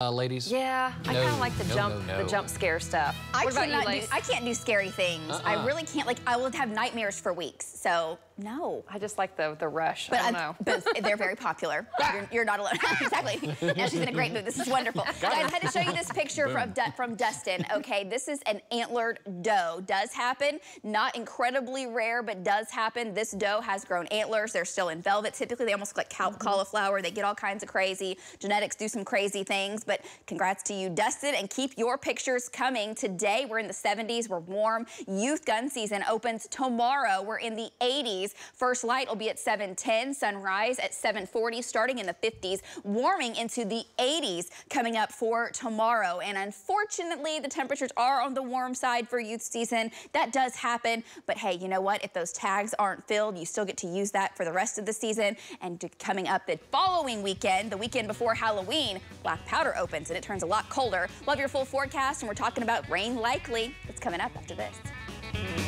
uh, ladies? Yeah, I kind of like the no, jump, no, no. the jump scare stuff. I what about you, do, I can't do scary things. I Uh-uh. really can't. Like, I will have nightmares for weeks. So, no. I just like the the rush. But, I don't I'm- know. but they're very popular. You're, you're not alone. exactly. Now she's in a great mood. This is wonderful. Guys, I had to show you this picture from, Du- from Dustin. Okay, this is an antlered doe. Does happen. Not incredibly rare, but does happen. This doe has grown antlers. They're still in velvet. Typically, they almost look like Mm-hmm. cauliflower. They get all kinds of crazy. Genetics do some crazy things. But congrats to you, Dustin. And keep your pictures coming. Today, we're in the 70s. We're warm. Youth gun season opens tomorrow. We're in the 80s. First light will be at 710. Sunrise at 740. Starting in the 50s. Warming into the 80s coming up for tomorrow. And unfortunately, the temperatures are on the warm side for youth season. That does happen. But hey, you know what? If those tags aren't filled, you still get to use that for the rest of the season. And coming up the following weekend, the weekend before Halloween, black powder opens and it turns a lot colder. Love your full forecast, and we're talking about rain likely. It's coming up after this.